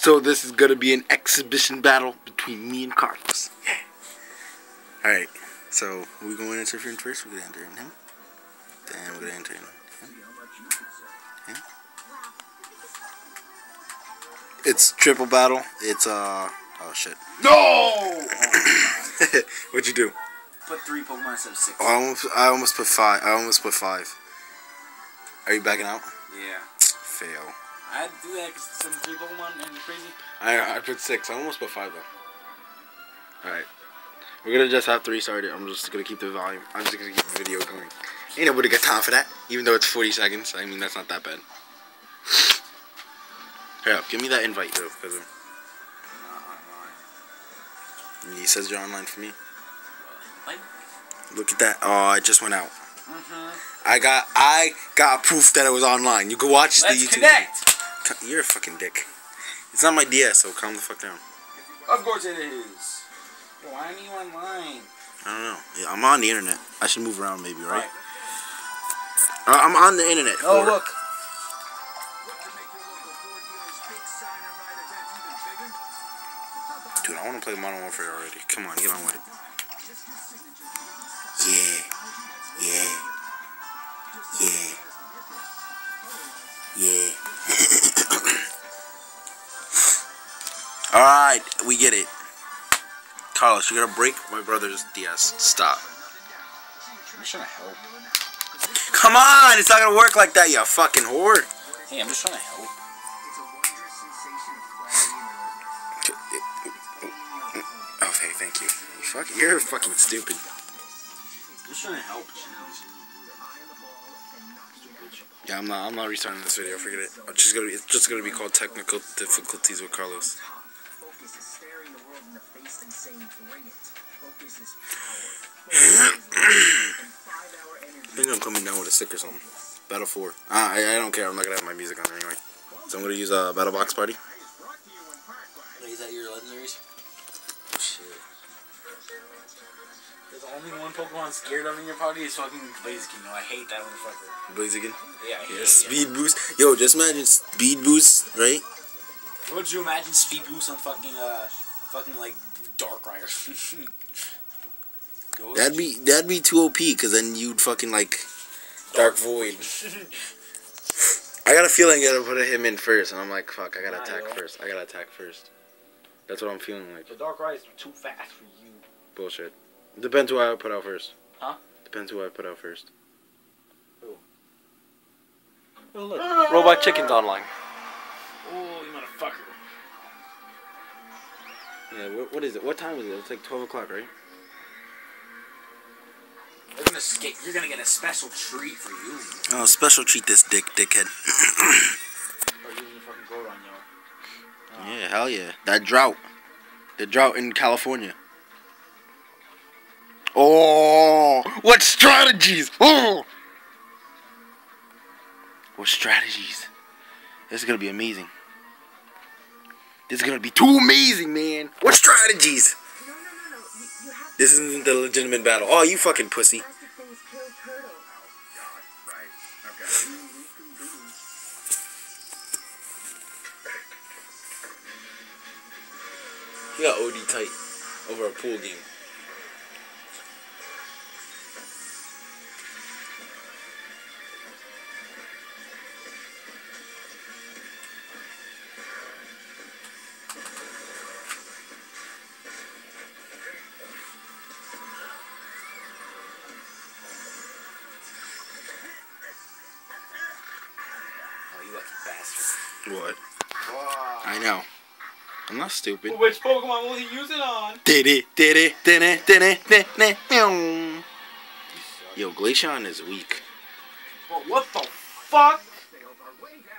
So this is gonna be an exhibition battle between me and Carlos. Yeah. All right. So we're going to enter him first. We're gonna enter in him. Then we're gonna enter in him. him. It's triple battle. It's uh oh shit. No! What'd you do? Put three Pokemon instead of six. Oh, I almost I almost put five. I almost put five. Are you backing out? Yeah. Fail. I do that because some three Pokemon and crazy. I I put six. I almost put five though. All right. We're gonna just have three started. I'm just gonna keep the volume. I'm just gonna keep the video going. Ain't nobody got time for that. Even though it's 40 seconds. I mean, that's not that bad. Hurry up. Give me that invite though, because he says you're online for me. Like, Look at that. Oh, it just went out. mm-hmm. I got I got proof that it was online. You can watch Let's the YouTube. connect. You're a fucking dick. It's not my DS, so calm the fuck down. Of course it is. Why are you online? I don't know. Yeah, I'm on the internet. I should move around maybe, right? Uh, I'm on the internet. Oh look. Dude, I want to play Modern Warfare already. Come on, get on with it. Yeah. Yeah. Yeah. Yeah. Alright, we get it. Carlos, you're gonna break my brother's DS. Stop. I'm just trying to help. Come on, it's not gonna work like that, you fucking whore. Hey, I'm just trying to help. Okay, thank you. You fucking, you're fucking stupid. I'm just trying to help. Yeah, I'm not. I'm not restarting this video. Forget it. It's just gonna be. It's just gonna be called technical difficulties with Carlos. I think I'm coming down with a sick or something. Battle 4. Ah, I, I don't care. I'm not gonna have my music on there anyway. So I'm gonna use a uh, Battle Box Party. Wait, is that your legendaries? Shit. There's only one Pokemon I'm scared of in your party is fucking Blaziken. No, I hate that motherfucker. Blaziken. Yeah, I Yeah, it. speed boost. Yo, just imagine speed boost, right? Would you imagine speed boost on fucking uh, fucking like Darkrai or That'd be that'd be too OP, cause then you'd fucking like Dark Void. I got a feeling I gotta put him in first, and I'm like, fuck, I gotta Nah, attack yo. first. I gotta attack first. That's what I'm feeling like. The Darkrai is too fast for you. Bullshit. Depends who I put out first. Huh? Depends who I put out first. Oh, look. Robot Chicken's online. Oh, you motherfucker. Yeah, what, what is it? What time is it? It's like 12 o'clock, right? You're gonna skate. You're gonna get a special treat for you. Oh, special treat this dick, dickhead. Or using the fucking gold on you. yeah, hell yeah. That drought. The drought in California. Oh, what strategies? Oh! What strategies? This is gonna be amazing. This is gonna be too amazing, man. What strategies? No, no, no, no. You, you have This isn't the legitimate battle. Oh, you fucking pussy. plastic things kill turtles. You got OD tight over a pool game. You lucky bastard. What? I know. I'm not stupid. Which Pokemon will he use it on? Did it, did it, did it, did it, did it, meow. Yo, Glaceon is weak. Well, what the fuck?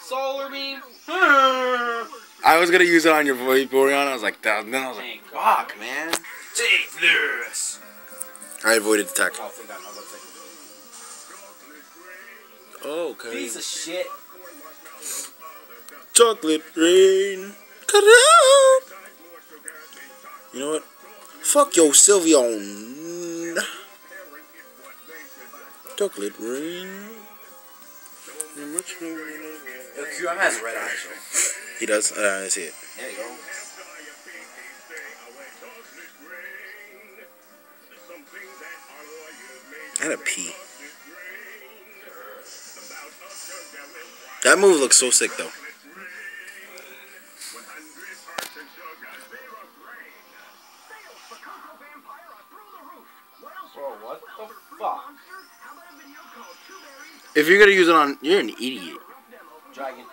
Solar beam? I was gonna use it on your voice, Boreon. I was like. Then I was like, Thank fuck, man. Take this! I avoided the attack. Oh, thank God, I was about to say. Oh, okay. Piece of shit. Chocolate rain. You know what? Fuck yo, Sylveon. Chocolate rain. Yo, QM has red eyes, yo. He does. Uh, I see it. There you go. I had a pee. That move looks so sick though. Bro, what the fuck? If you're gonna use it on, you're an idiot. Dragon.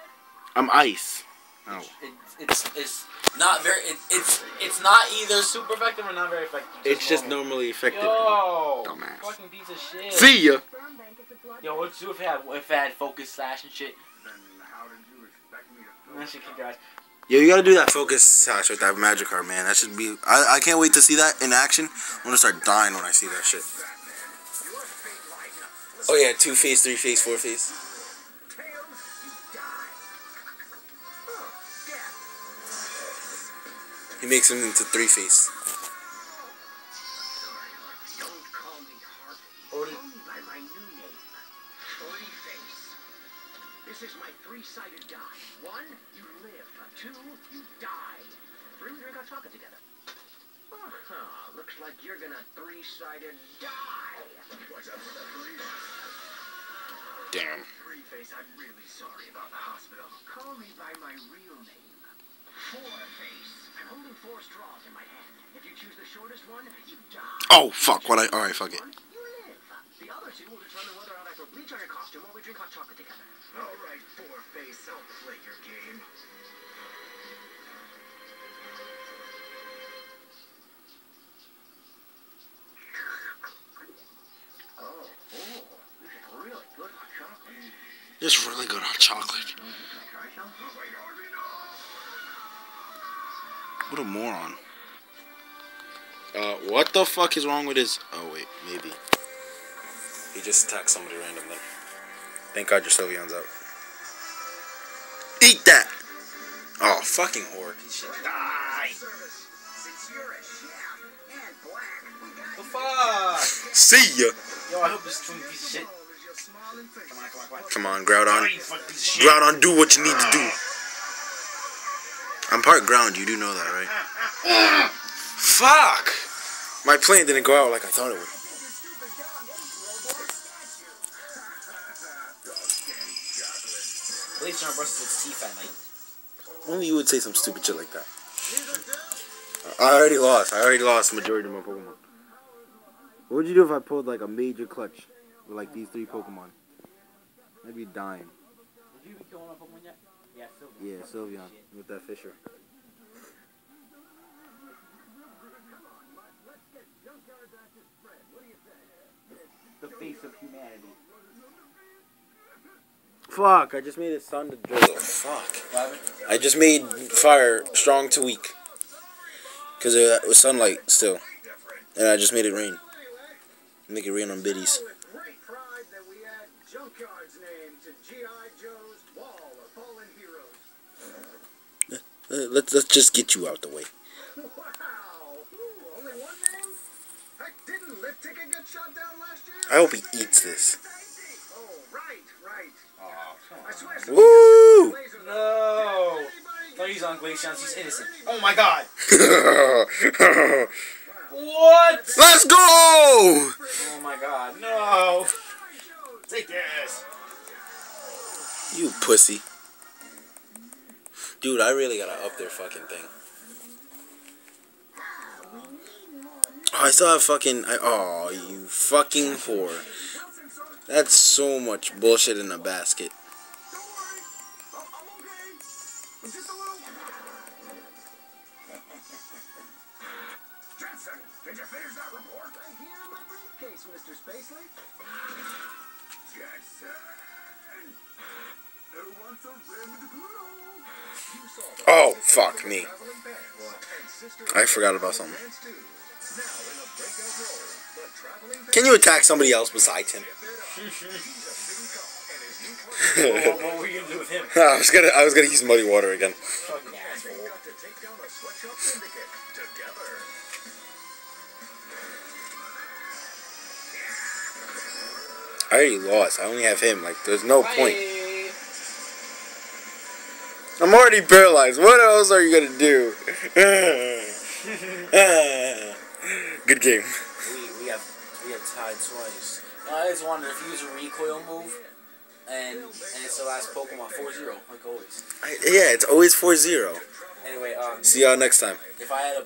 I'm ice. Oh. It, it's it's not very. It, it's it's not either super effective or not very effective. It's just normal. normally effective. Yo, Dumbass. fucking piece of shit. See ya. Sperm bank is a blood Yo, what'd you do if it had if it had focus sash and shit? Ass. Yo, you gotta do that focus sash with that magic card, man. That should be. I, I can't wait to see that in action. I'm gonna start dying when I see that shit. Oh yeah, two face, three face, four face. He makes him into three face. This is my three-sided die. One, you live. Two, you die. Three, we drink hot chocolate together. Uh-huh. Looks like you're gonna three-sided die. What's up with the three? Damn. Three Face, I'm really sorry about the hospital. Call me by my real name. Four Face. I'm holding four straws in my hand. If you choose the shortest one, you die. Oh fuck! What I? All right, fuck it. You live. The other two will determine whether or not I throw bleach on your costume while we drink hot chocolate together. All right, four face, I'll play your game. Oh, oh, this is really good hot chocolate. It's really good hot chocolate. Can I try some? Wait, Harvey, no! What a moron. Uh, what the fuck is wrong with his? Oh wait, maybe. He just attacked somebody randomly. Thank God your Sylveon's out. Eat that! Oh, fucking whore. Die! Service. Since you're a chef and black, we got The fuck? See ya! Yo, I hope this twin piece of shit. is your smiling face. Come on, come on, come on. Come on, Groudon. You fucking piece of shit. Groudon, do what you need to do. Ah. I'm part ground, you do know that, right? Fuck! My plane didn't go out like I thought it would. Bleach on brushes its teeth at night. Only you would say some stupid shit like that. I already lost. I already lost the majority of my Pokemon. What would you do if I pulled like a major clutch with like these three Pokemon? I'd be dying. Did you kill one Pokemon yet? Yeah, still. Yeah, Sylveon with that Fisher. The face of humanity. Fuck! I just made it sun to drizzle. Fuck! I just made fire strong to weak. Cause it was sunlight still, and I just made it rain. Make it rain on biddies. Pride that we add Junkyard's name to G.I. Joe's Wall of Fallen Heroes. Let's let's just get you out the way. Wow! Ooh, only one name? Heck, didn't Lift Ticket get shot down last year? I hope he eats this. Oh, right, right. Oh. Oh, come I swear Woo! No! Anybody No, get he's on blood Glaceon. He's innocent. Oh my god! What? Let's go! Oh my god, no! Take this! You pussy. Dude, I really gotta up their fucking thing. Oh, I still have fucking. I, oh, you fucking whore. That's so much bullshit in a basket. Did you finish that report? Right here in my briefcase, Mr. Spacely. Jetson! Who wants a rimmed Pluto? You saw the Oh, fuck me. Traveling Pants and Sister I forgot about something. Pants too. Now in a breakout role, the Traveling Can you attack somebody else besides him? Pants. He's a city cop, and his new client what, what were you gonna do with him? I was gonna, I was gonna use muddy water again. I already lost. I only have him. Like, there's no point. I'm already paralyzed. What else are you gonna do? Good game. We, we have we have tied twice. I just wonder if you use a recoil move and and it's the last Pokemon 4-0, like always. I, yeah, it's always 4-0. Anyway, um, See y'all next time. if I had a